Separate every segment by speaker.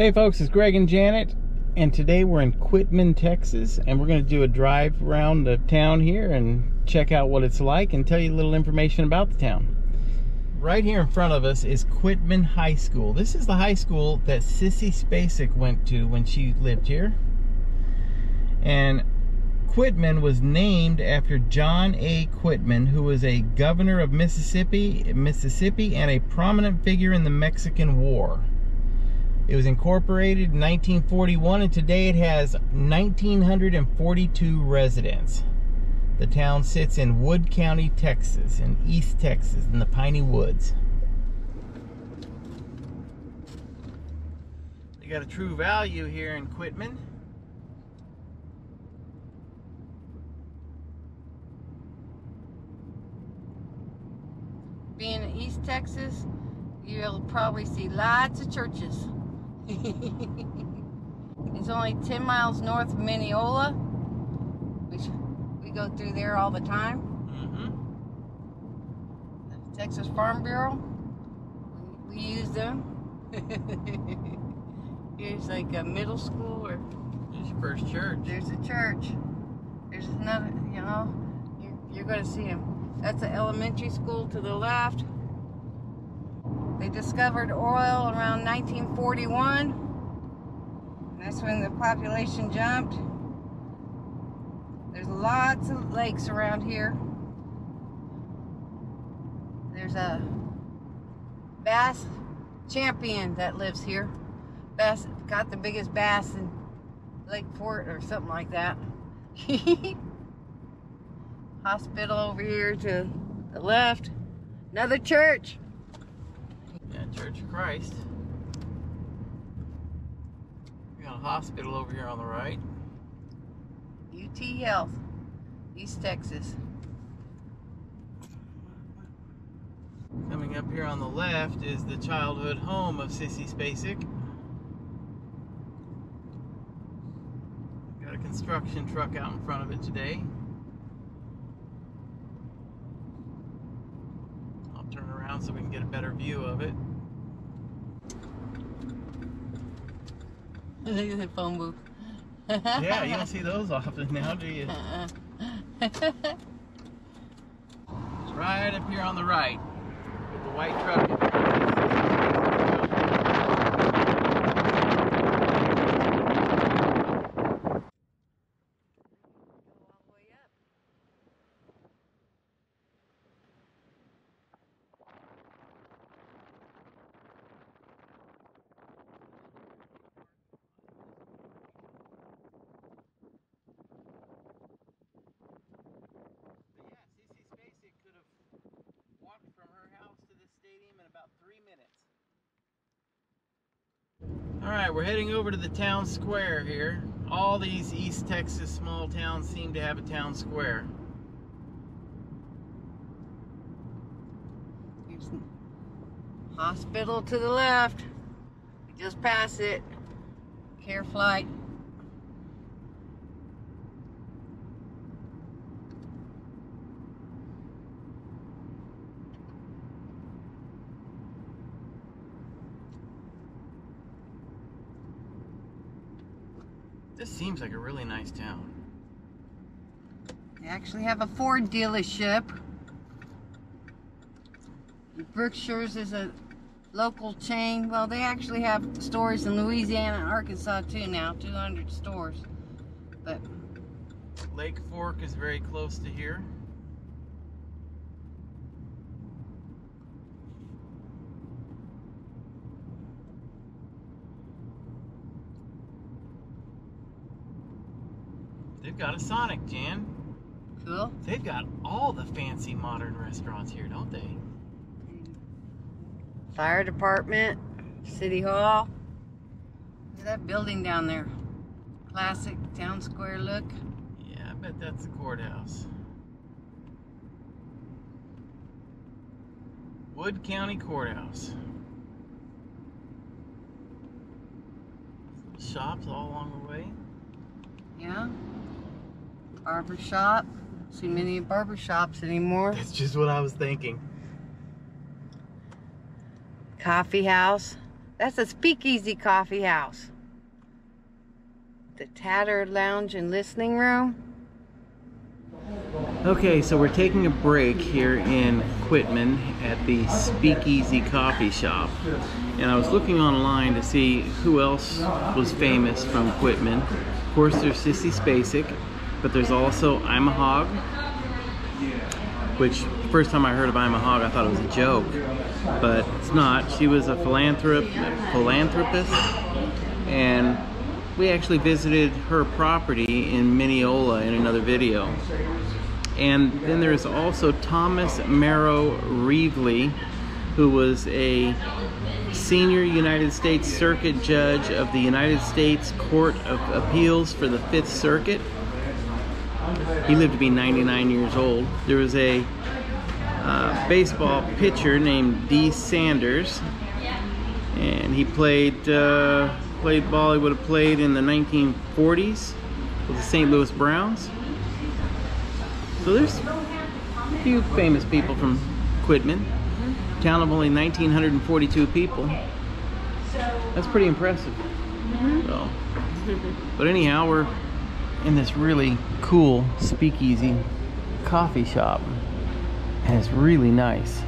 Speaker 1: Hey folks, it's Greg and Janet, and today we're in Quitman, Texas, and we're going to do a drive around the town here and check out what it's like and tell you a little information about the town. Right here in front of us is Quitman High School. This is the high school that Sissy Spacek went to when she lived here. And Quitman was named after John A. Quitman, who was a governor of Mississippi, Mississippi and a prominent figure in the Mexican War. It was incorporated in 1941 and today it has 1,942 residents. The town sits in Wood County, Texas, in East Texas, in the Piney Woods. They got a true value here in Quitman.
Speaker 2: Being in East Texas, you'll probably see lots of churches. it's only 10 miles north of Mineola, which we go through there all the time.
Speaker 1: Mm-hmm.
Speaker 2: Texas Farm Bureau, we, we use them. Here's like a middle school or
Speaker 1: There's your first church.
Speaker 2: there's a church. There's another, you know, you're, you're going to see them. That's an elementary school to the left. They discovered oil around 1941. That's when the population jumped. There's lots of lakes around here. There's a bass champion that lives here. Bass got the biggest bass in Lake Fork or something like that. Hospital over here to the left. Another church.
Speaker 1: Church of Christ. We got a hospital over here on the right.
Speaker 2: UT Health, East Texas.
Speaker 1: Coming up here on the left is the childhood home of Sissy Spacek. Got a construction truck out in front of it today. I'll turn around so we can get a better view of it.
Speaker 2: Look at the phone booth.
Speaker 1: Yeah, you don't see those often now, do you?
Speaker 2: Uh-uh.
Speaker 1: It's right up here on the right with the white truck. But yeah, Sissy Spacek could have walked from her house to this stadium in about three minutes. All right, we're heading over to the town square here. All these East Texas small towns seem to have a town square.
Speaker 2: Here's the hospital to the left. We just passed it. Care flight.
Speaker 1: Seems like a really nice town.
Speaker 2: They actually have a Ford dealership. Brookshire's is a local chain. Well, they actually have stores in Louisiana and Arkansas too now, 200 stores. But
Speaker 1: Lake Fork is very close to here. Got a Sonic, Jan.
Speaker 2: cool.
Speaker 1: They've got all the fancy modern restaurants here, don't they?
Speaker 2: Fire department, city hall. Look at that building down there. Classic town square look.
Speaker 1: Yeah, I bet that's the courthouse. Wood County Courthouse. Shops all along the way.
Speaker 2: Yeah. Barber shop. See many barber shops anymore.
Speaker 1: That's just what I was thinking.
Speaker 2: Coffee house. That's a speakeasy coffee house. The Tattered Lounge and Listening Room.
Speaker 1: Okay, so we're taking a break here in Quitman at the Speakeasy Coffee Shop. And I was looking online to see who else was famous from Quitman. Of course, there's Sissy Spacek, but there's also Ima Hogg, which first time I heard of Ima Hogg, I thought it was a joke, but it's not. She was a philanthrop philanthropist, and we actually visited her property in Mineola in another video. And then there's also Thomas Morrow Reavley, who was a senior United States Circuit Judge of the United States Court of Appeals for the Fifth Circuit. He lived to be 99 years old. There was a uh, baseball pitcher named D. Sanders, and he played uh, played ball. He would have played in the 1940s with the St. Louis Browns. So there's a few famous people from Quitman. Town of only 1,942 people. That's pretty impressive. So, but anyhow, we're in this really cool speakeasy coffee shop. And it's really nice.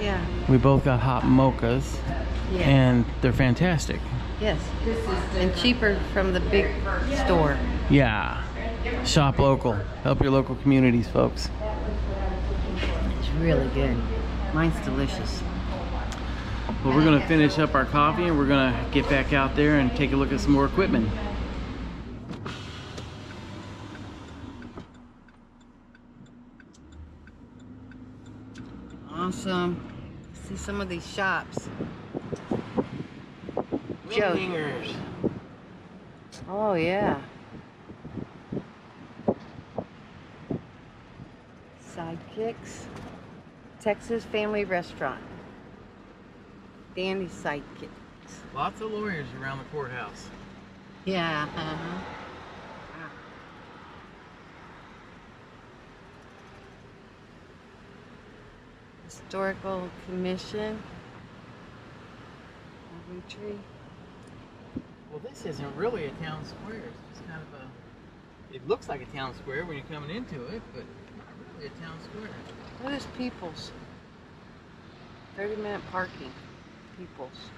Speaker 2: Yeah.
Speaker 1: We both got hot mochas
Speaker 2: Yeah.
Speaker 1: and they're fantastic.
Speaker 2: yes. And cheaper from the big store.
Speaker 1: Yeah. Shop local. Help your local communities, folks.
Speaker 2: It's really good. Mine's delicious.
Speaker 1: Well, we're gonna finish up our coffee and we're gonna get back out there and take a look at some more equipment.
Speaker 2: Awesome. See some of these shops. Joe.
Speaker 1: Hangers.
Speaker 2: Oh yeah. Sidekicks. Texas Family Restaurant. Dandy Sidekicks.
Speaker 1: Lots of lawyers around the courthouse.
Speaker 2: Yeah. Uh-huh. Historical Commission. Every tree.
Speaker 1: Well, this isn't really a town square. It's kind of a. It looks like a town square when you're coming into it, but not really a town square.
Speaker 2: What is Peoples? 30 minute parking. Peoples.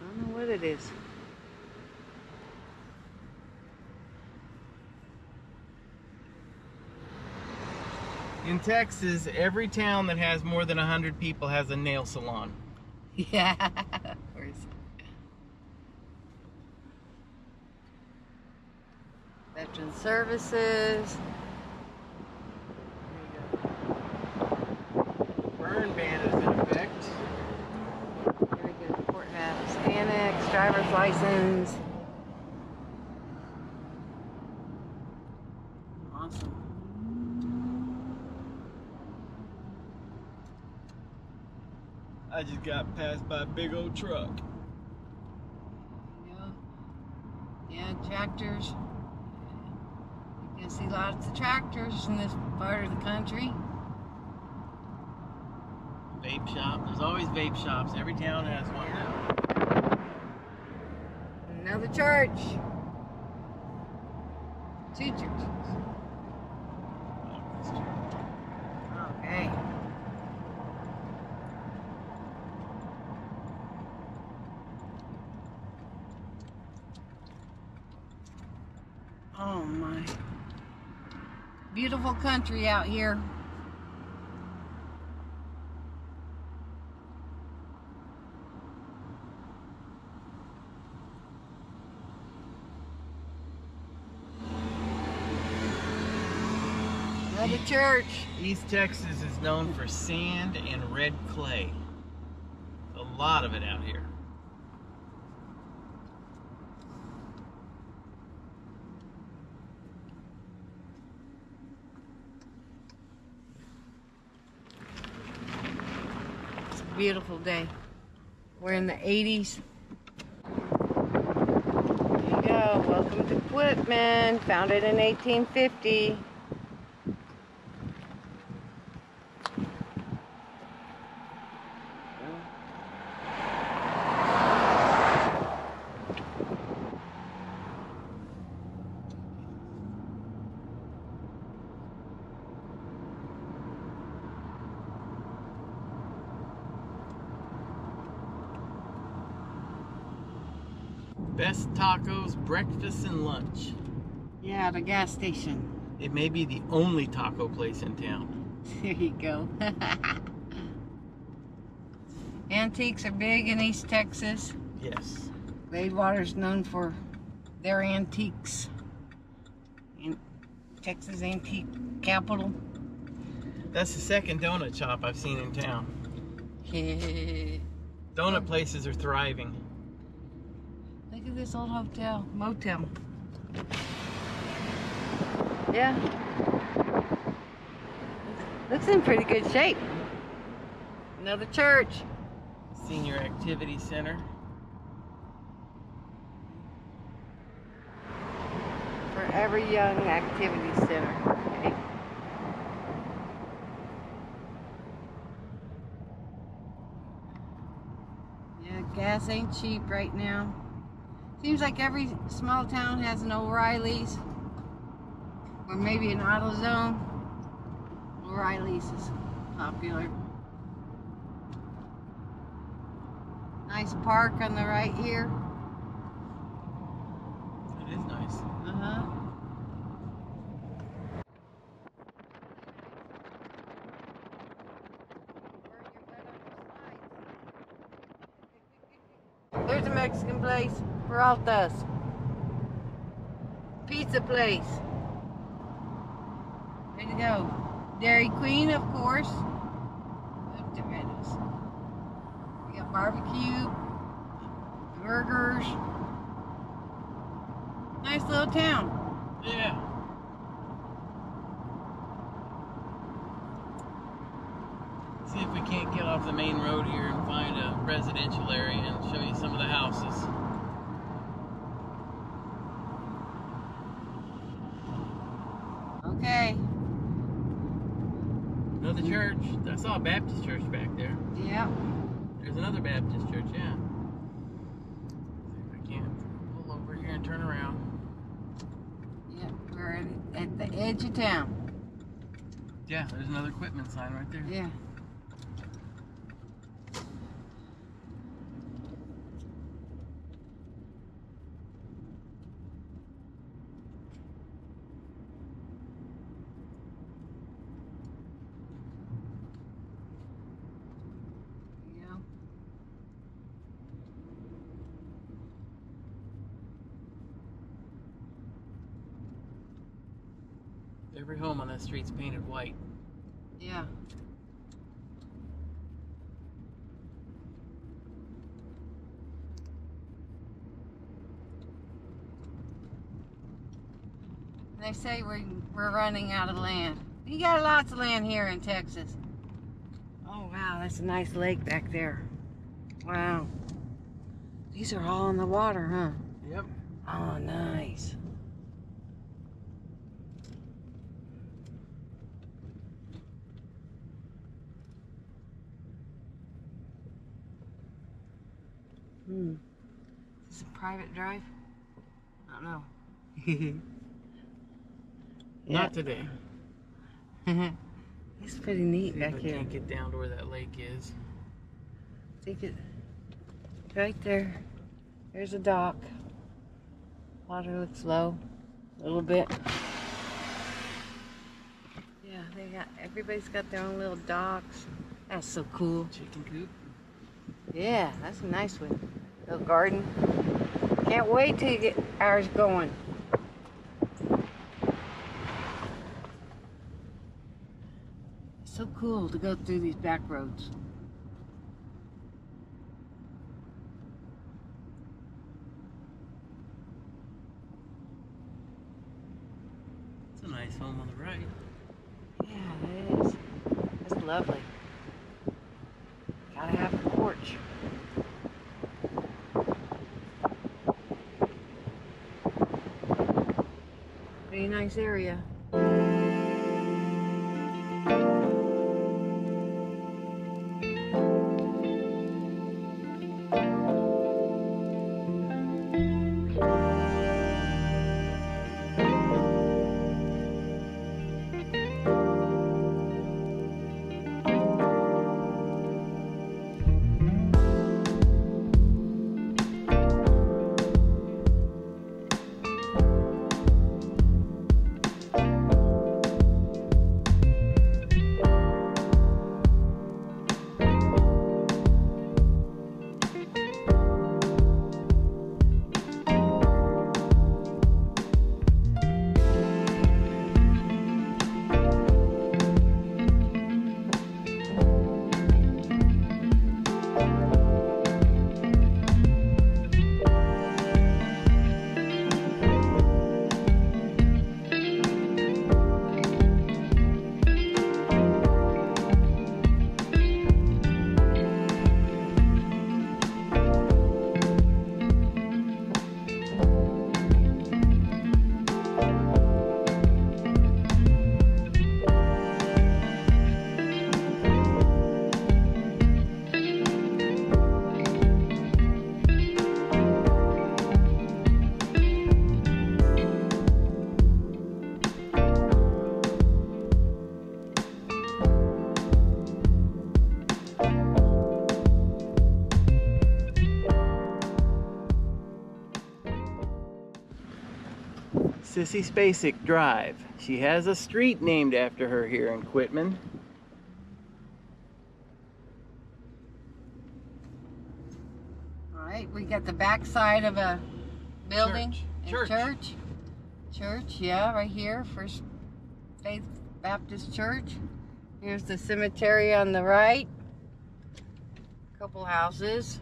Speaker 2: I don't know what it is.
Speaker 1: In Texas, every town that has more than 100 people has a nail salon.
Speaker 2: Yeah. Where's Veteran Services.
Speaker 1: Burn ban is in effect.
Speaker 2: Very good. Courthouse Annex. Driver's license.
Speaker 1: Just got passed by a big old truck.
Speaker 2: Yeah. Yeah, tractors. You can see lots of tractors in this part of the country.
Speaker 1: Vape shop. There's always vape shops. Every town has one now.
Speaker 2: Another church. Two churches. Oh, Okay. Oh my. Beautiful country out here. Another church.
Speaker 1: East Texas is known for sand and red clay. A lot of it out here.
Speaker 2: It's a beautiful day. We're in the 80s. There you go. Welcome to Quitman. Founded in 1850.
Speaker 1: Best tacos, breakfast and lunch.
Speaker 2: Yeah, the gas station.
Speaker 1: It may be the only taco place in town.
Speaker 2: There you go. Antiques are big in East Texas.
Speaker 1: Yes.
Speaker 2: Gladewater's known for their antiques. In Texas antique capital.
Speaker 1: That's the second donut shop I've seen in town. Donut places are thriving.
Speaker 2: Look at this old hotel, motel. Yeah. Looks in pretty good shape. Another church.
Speaker 1: Senior Activity Center.
Speaker 2: Forever Young Activity Center. Okay. Yeah, gas ain't cheap right now. Seems like every small town has an O'Reilly's or maybe an AutoZone. O'Reilly's is popular. Nice park on the right here.
Speaker 1: It is nice.
Speaker 2: Uh-huh. There's a Mexican place, Peralta's. Pizza place. Way to go. Dairy Queen, of course. Love tomatoes. We got barbecue, burgers. Nice little town.
Speaker 1: Yeah. See if we can't get off the main road here and find a residential area and show you some of the houses.
Speaker 2: Okay.
Speaker 1: Another church. I saw a Baptist church back there.
Speaker 2: Yep.
Speaker 1: There's another Baptist church, yeah. I can pull over here and turn around.
Speaker 2: Yep. We're at, at the edge of town.
Speaker 1: Yeah, there's another equipment sign right there.
Speaker 2: Yeah. Yeah.
Speaker 1: Every home on that street's painted white.
Speaker 2: Yeah. They say we're, we're running out of land. You got lots of land here in Texas. Oh, wow, that's a nice lake back there. Wow. These are all in the water, huh?
Speaker 1: Yep.
Speaker 2: Oh, nice. Hmm. Is this a private drive? I don't know.
Speaker 1: Not today.
Speaker 2: it's pretty neat
Speaker 1: See
Speaker 2: back
Speaker 1: if I
Speaker 2: here.
Speaker 1: can't get down to where that lake is.
Speaker 2: Take it right there. There's a dock. Water looks low a little bit. Yeah, they got everybody's got their own little docks. That's so cool.
Speaker 1: Chicken coop.
Speaker 2: Yeah, that's a nice one. Little garden. Can't wait till you get ours going. It's so cool to go through these back roads.
Speaker 1: It's a nice home on the right.
Speaker 2: Yeah, it is. It's lovely. Gotta have a porch. Pretty nice area.
Speaker 1: Sissy Spacek Drive. She has a street named after her here in Quitman.
Speaker 2: All right, we got the back side of a building.
Speaker 1: Church.
Speaker 2: and Church. Church, yeah, right here. First Faith Baptist Church. Here's the cemetery on the right. A Couple houses.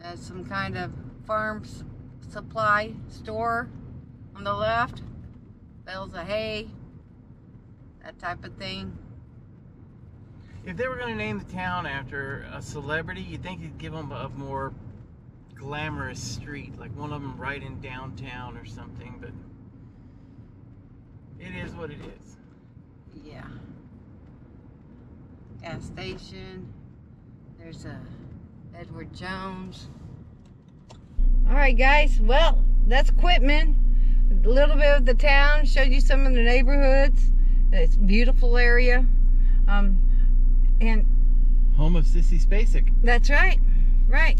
Speaker 2: There's some kind of farm supply store on the left. Bales of hay. That type of thing.
Speaker 1: If they were going to name the town after a celebrity, you'd think you'd give them a more glamorous street, like one of them right in downtown or something, but it is what it is.
Speaker 2: Yeah. Gas station. There's a Edward Jones. All right, guys. Well, that's Quitman. A little bit of the town. Showed you some of the neighborhoods. It's a beautiful area. Um, and
Speaker 1: Home of Sissy Spacek.
Speaker 2: that's right. Right.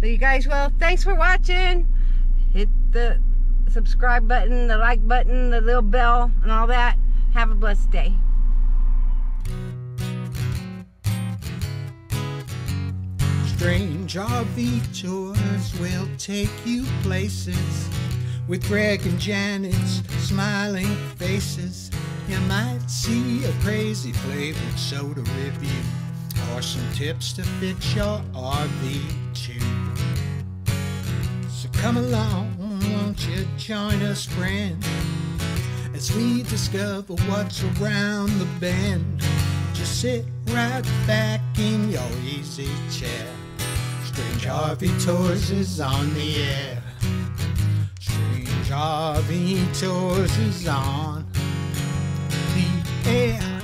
Speaker 2: So you guys, well, thanks for watching. Hit the subscribe button, the like button, the little bell, and all that. Have a blessed day.
Speaker 3: Strange RV tours will take you places with Greg and Janet's smiling faces. You might see a crazy flavored soda review or some tips to fix your RV too. So come along, won't you join us, friend, as we discover what's around the bend. Just sit right back in your easy chair. Strange RV Tours is on the air. Strange RV Tours is on the air.